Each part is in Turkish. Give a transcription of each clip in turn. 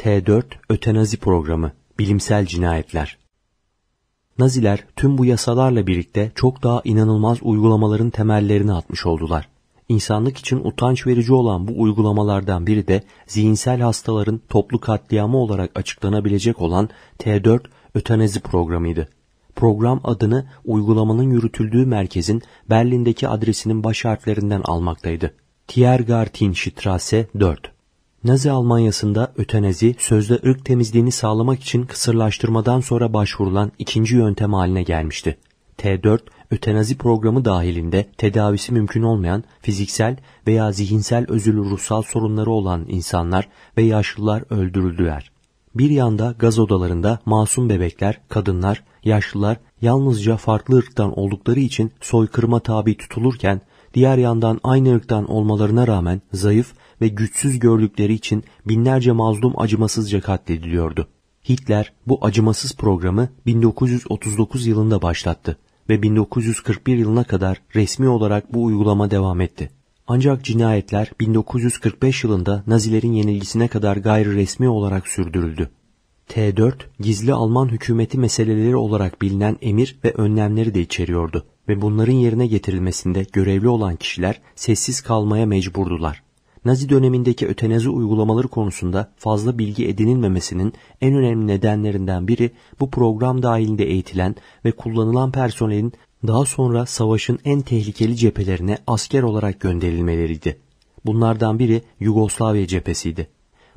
T4 Ötenazi Programı Bilimsel Cinayetler Naziler tüm bu yasalarla birlikte çok daha inanılmaz uygulamaların temellerini atmış oldular. İnsanlık için utanç verici olan bu uygulamalardan biri de zihinsel hastaların toplu katliamı olarak açıklanabilecek olan T4 Ötenazi programıydı. Program adını uygulamanın yürütüldüğü merkezin Berlin'deki adresinin baş harflerinden almaktaydı. Tiergartenstrasse 4 Nazi Almanyası'nda ötenazi sözde ırk temizliğini sağlamak için kısırlaştırmadan sonra başvurulan ikinci yöntem haline gelmişti. T4 ötenazi programı dahilinde tedavisi mümkün olmayan fiziksel veya zihinsel özürlü ruhsal sorunları olan insanlar ve yaşlılar öldürüldüler. Bir yanda gaz odalarında masum bebekler, kadınlar, yaşlılar yalnızca farklı ırktan oldukları için soykırıma tabi tutulurken diğer yandan aynı ırktan olmalarına rağmen zayıf ve güçsüz gördükleri için binlerce mazlum acımasızca katlediliyordu. Hitler bu acımasız programı 1939 yılında başlattı ve 1941 yılına kadar resmi olarak bu uygulama devam etti. Ancak cinayetler 1945 yılında Nazilerin yenilgisine kadar gayri resmi olarak sürdürüldü. T4, gizli Alman hükümeti meseleleri olarak bilinen emir ve önlemleri de içeriyordu ve bunların yerine getirilmesinde görevli olan kişiler sessiz kalmaya mecburdular. Nazi dönemindeki ötenazi uygulamaları konusunda fazla bilgi edinilmemesinin en önemli nedenlerinden biri bu program dahilinde eğitilen ve kullanılan personelin daha sonra savaşın en tehlikeli cephelerine asker olarak gönderilmeleriydi. Bunlardan biri Yugoslavya cephesiydi.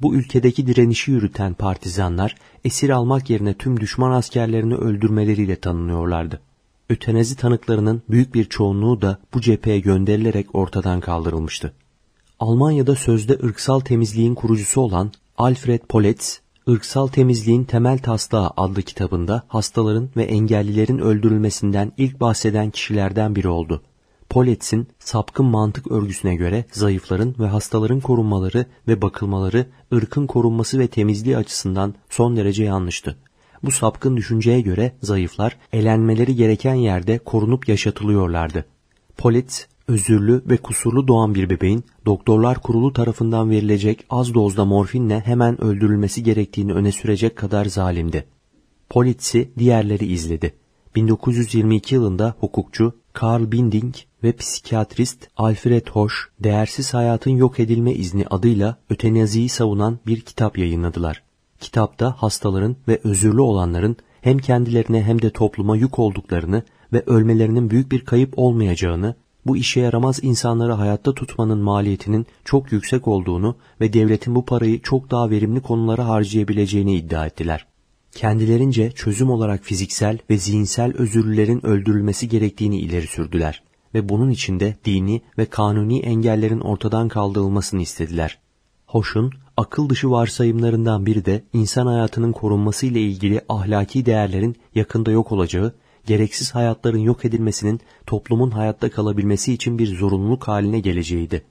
Bu ülkedeki direnişi yürüten partizanlar esir almak yerine tüm düşman askerlerini öldürmeleriyle tanınıyorlardı. Ötenazi tanıklarının büyük bir çoğunluğu da bu cepheye gönderilerek ortadan kaldırılmıştı. Almanya'da sözde ırksal temizliğin kurucusu olan Alfred Poletz, Irksal Temizliğin Temel Taslağı adlı kitabında hastaların ve engellilerin öldürülmesinden ilk bahseden kişilerden biri oldu. Poletz'in sapkın mantık örgüsüne göre zayıfların ve hastaların korunmaları ve bakılmaları ırkın korunması ve temizliği açısından son derece yanlıştı. Bu sapkın düşünceye göre zayıflar elenmeleri gereken yerde korunup yaşatılıyorlardı. Poletz özürlü ve kusurlu doğan bir bebeğin doktorlar kurulu tarafından verilecek az dozda morfinle hemen öldürülmesi gerektiğini öne sürecek kadar zalimdi. Politsi diğerleri izledi. 1922 yılında hukukçu Karl Binding ve psikiyatrist Alfred Hosch Değersiz Hayatın Yok Edilme İzni adıyla ötenaziyi savunan bir kitap yayınladılar. Kitapta hastaların ve özürlü olanların hem kendilerine hem de topluma yük olduklarını ve ölmelerinin büyük bir kayıp olmayacağını bu işe yaramaz insanları hayatta tutmanın maliyetinin çok yüksek olduğunu ve devletin bu parayı çok daha verimli konulara harcayabileceğini iddia ettiler. Kendilerince çözüm olarak fiziksel ve zihinsel özürlülerin öldürülmesi gerektiğini ileri sürdüler ve bunun içinde dini ve kanuni engellerin ortadan kaldırılmasını istediler. Hoş'un akıl dışı varsayımlarından biri de insan hayatının korunması ile ilgili ahlaki değerlerin yakında yok olacağı gereksiz hayatların yok edilmesinin toplumun hayatta kalabilmesi için bir zorunluluk haline geleceğiydi.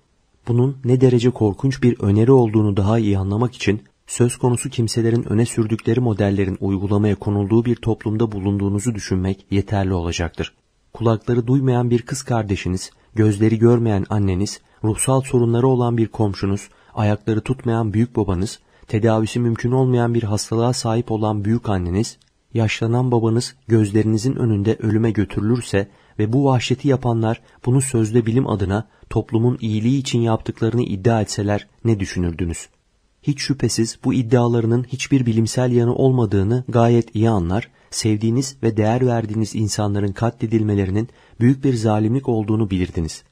Bunun ne derece korkunç bir öneri olduğunu daha iyi anlamak için söz konusu kimselerin öne sürdükleri modellerin uygulamaya konulduğu bir toplumda bulunduğunuzu düşünmek yeterli olacaktır. Kulakları duymayan bir kız kardeşiniz, gözleri görmeyen anneniz, ruhsal sorunları olan bir komşunuz, ayakları tutmayan büyük babanız, tedavisi mümkün olmayan bir hastalığa sahip olan büyük anneniz, yaşlanan babanız gözlerinizin önünde ölüme götürülürse ve bu vahşeti yapanlar bunu sözde bilim adına toplumun iyiliği için yaptıklarını iddia etseler ne düşünürdünüz? Hiç şüphesiz bu iddialarının hiçbir bilimsel yanı olmadığını gayet iyi anlar, sevdiğiniz ve değer verdiğiniz insanların katledilmelerinin büyük bir zalimlik olduğunu bilirdiniz.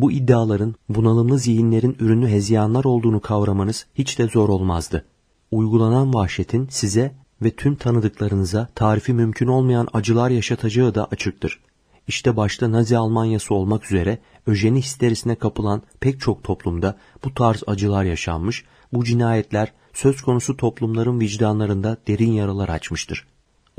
Bu iddiaların bunalımlı zihinlerin ürünü hezyanlar olduğunu kavramanız hiç de zor olmazdı. Uygulanan vahşetin size ve tüm tanıdıklarınıza tarifi mümkün olmayan acılar yaşatacağı da açıktır. İşte başta Nazi Almanyası olmak üzere öjeni histerisine kapılan pek çok toplumda bu tarz acılar yaşanmış, bu cinayetler söz konusu toplumların vicdanlarında derin yaralar açmıştır.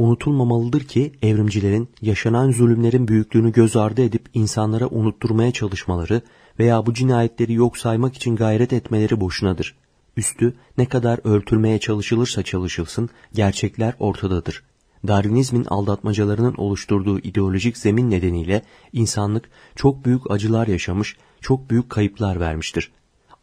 Unutulmamalıdır ki evrimcilerin yaşanan zulümlerin büyüklüğünü göz ardı edip insanlara unutturmaya çalışmaları veya bu cinayetleri yok saymak için gayret etmeleri boşunadır. Üstü ne kadar örtülmeye çalışılırsa çalışılsın gerçekler ortadadır. Darwinizmin aldatmacalarının oluşturduğu ideolojik zemin nedeniyle insanlık çok büyük acılar yaşamış, çok büyük kayıplar vermiştir.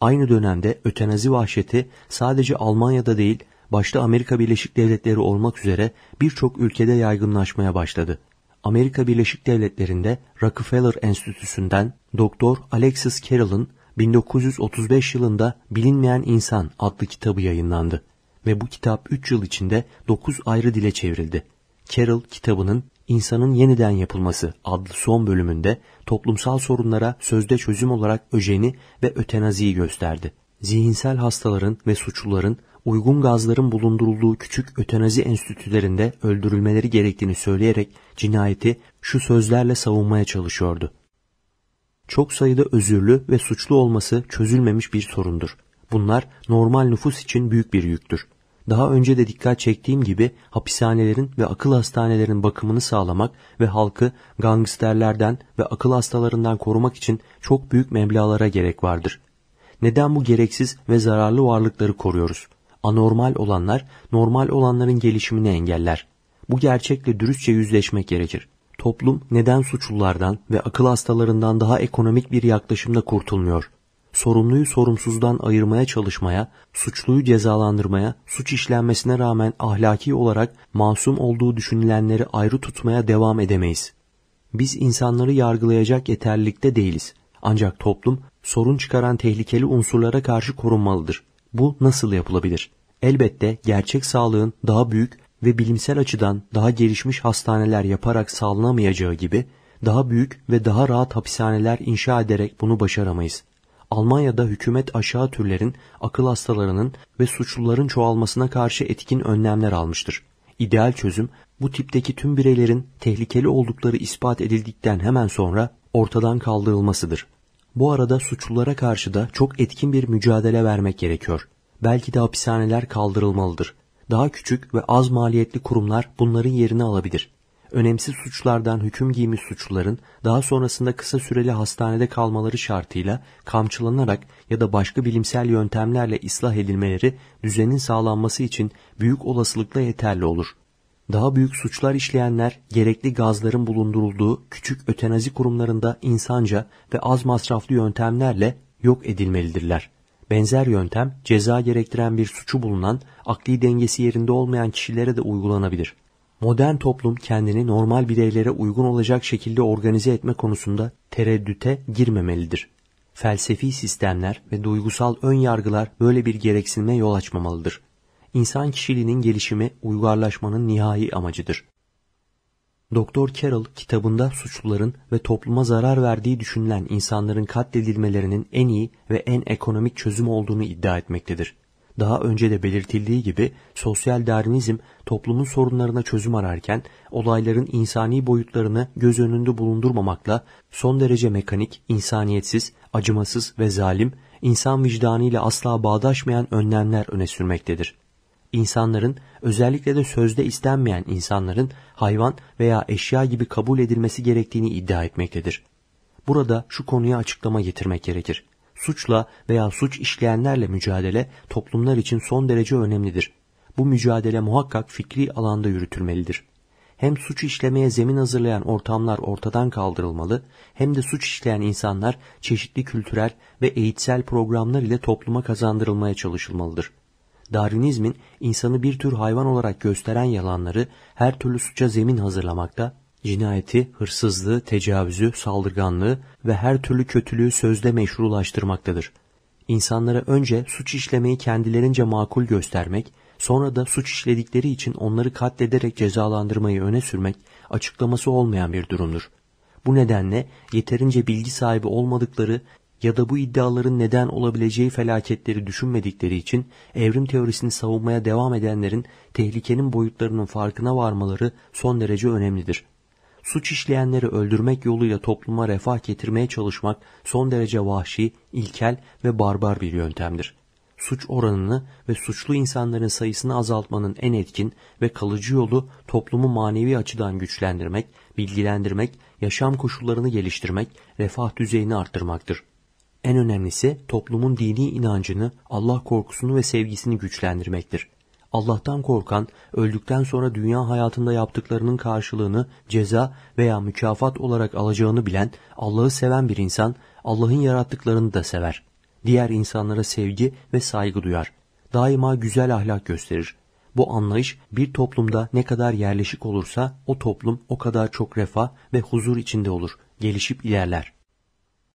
Aynı dönemde ötenazi vahşeti sadece Almanya'da değil, başta Amerika Birleşik Devletleri olmak üzere birçok ülkede yaygınlaşmaya başladı. Amerika Birleşik Devletleri'nde Rockefeller Enstitüsü'nden Doktor Alexis Carroll'ın 1935 yılında Bilinmeyen İnsan adlı kitabı yayınlandı ve bu kitap 3 yıl içinde 9 ayrı dile çevrildi. Carroll kitabının İnsanın Yeniden Yapılması adlı son bölümünde toplumsal sorunlara sözde çözüm olarak öjeni ve ötenaziyi gösterdi. Zihinsel hastaların ve suçluların uygun gazların bulundurulduğu küçük ötenazi enstitülerinde öldürülmeleri gerektiğini söyleyerek cinayeti şu sözlerle savunmaya çalışıyordu. Çok sayıda özürlü ve suçlu olması çözülmemiş bir sorundur. Bunlar normal nüfus için büyük bir yüktür. Daha önce de dikkat çektiğim gibi hapishanelerin ve akıl hastanelerinin bakımını sağlamak ve halkı gangsterlerden ve akıl hastalarından korumak için çok büyük meblağlara gerek vardır. Neden bu gereksiz ve zararlı varlıkları koruyoruz? Anormal olanlar normal olanların gelişimini engeller. Bu gerçekle dürüstçe yüzleşmek gerekir. Toplum neden suçlulardan ve akıl hastalarından daha ekonomik bir yaklaşımda kurtulmuyor? sorumluyu sorumsuzdan ayırmaya çalışmaya, suçluyu cezalandırmaya, suç işlenmesine rağmen ahlaki olarak masum olduğu düşünülenleri ayrı tutmaya devam edemeyiz. Biz insanları yargılayacak yeterlilikte değiliz. Ancak toplum sorun çıkaran tehlikeli unsurlara karşı korunmalıdır. Bu nasıl yapılabilir? Elbette gerçek sağlığın daha büyük ve bilimsel açıdan daha gelişmiş hastaneler yaparak sağlanamayacağı gibi daha büyük ve daha rahat hapishaneler inşa ederek bunu başaramayız. Almanya'da hükümet aşağı türlerin, akıl hastalarının ve suçluların çoğalmasına karşı etkin önlemler almıştır. İdeal çözüm bu tipteki tüm bireylerin tehlikeli oldukları ispat edildikten hemen sonra ortadan kaldırılmasıdır. Bu arada suçlulara karşı da çok etkin bir mücadele vermek gerekiyor. Belki de hapishaneler kaldırılmalıdır. Daha küçük ve az maliyetli kurumlar bunların yerini alabilir önemsiz suçlardan hüküm giymiş suçluların daha sonrasında kısa süreli hastanede kalmaları şartıyla kamçılanarak ya da başka bilimsel yöntemlerle ıslah edilmeleri düzenin sağlanması için büyük olasılıkla yeterli olur. Daha büyük suçlar işleyenler gerekli gazların bulundurulduğu küçük ötenazi kurumlarında insanca ve az masraflı yöntemlerle yok edilmelidirler. Benzer yöntem ceza gerektiren bir suçu bulunan akli dengesi yerinde olmayan kişilere de uygulanabilir. Modern toplum kendini normal bireylere uygun olacak şekilde organize etme konusunda tereddüte girmemelidir. Felsefi sistemler ve duygusal ön yargılar böyle bir gereksinime yol açmamalıdır. İnsan kişiliğinin gelişimi uygarlaşmanın nihai amacıdır. Doktor Carroll kitabında suçluların ve topluma zarar verdiği düşünülen insanların katledilmelerinin en iyi ve en ekonomik çözüm olduğunu iddia etmektedir. Daha önce de belirtildiği gibi sosyal darwinizm toplumun sorunlarına çözüm ararken olayların insani boyutlarını göz önünde bulundurmamakla son derece mekanik, insaniyetsiz, acımasız ve zalim, insan vicdanıyla asla bağdaşmayan önlemler öne sürmektedir. İnsanların, özellikle de sözde istenmeyen insanların hayvan veya eşya gibi kabul edilmesi gerektiğini iddia etmektedir. Burada şu konuya açıklama getirmek gerekir suçla veya suç işleyenlerle mücadele toplumlar için son derece önemlidir. Bu mücadele muhakkak fikri alanda yürütülmelidir. Hem suç işlemeye zemin hazırlayan ortamlar ortadan kaldırılmalı, hem de suç işleyen insanlar çeşitli kültürel ve eğitsel programlar ile topluma kazandırılmaya çalışılmalıdır. Darwinizmin insanı bir tür hayvan olarak gösteren yalanları her türlü suça zemin hazırlamakta cinayeti, hırsızlığı, tecavüzü, saldırganlığı ve her türlü kötülüğü sözde meşrulaştırmaktadır. İnsanlara önce suç işlemeyi kendilerince makul göstermek, sonra da suç işledikleri için onları katlederek cezalandırmayı öne sürmek açıklaması olmayan bir durumdur. Bu nedenle yeterince bilgi sahibi olmadıkları ya da bu iddiaların neden olabileceği felaketleri düşünmedikleri için evrim teorisini savunmaya devam edenlerin tehlikenin boyutlarının farkına varmaları son derece önemlidir. Suç işleyenleri öldürmek yoluyla topluma refah getirmeye çalışmak son derece vahşi, ilkel ve barbar bir yöntemdir. Suç oranını ve suçlu insanların sayısını azaltmanın en etkin ve kalıcı yolu toplumu manevi açıdan güçlendirmek, bilgilendirmek, yaşam koşullarını geliştirmek, refah düzeyini arttırmaktır. En önemlisi toplumun dini inancını, Allah korkusunu ve sevgisini güçlendirmektir. Allah'tan korkan, öldükten sonra dünya hayatında yaptıklarının karşılığını ceza veya mükafat olarak alacağını bilen, Allah'ı seven bir insan, Allah'ın yarattıklarını da sever. Diğer insanlara sevgi ve saygı duyar. daima güzel ahlak gösterir. Bu anlayış bir toplumda ne kadar yerleşik olursa o toplum o kadar çok refah ve huzur içinde olur, gelişip ilerler.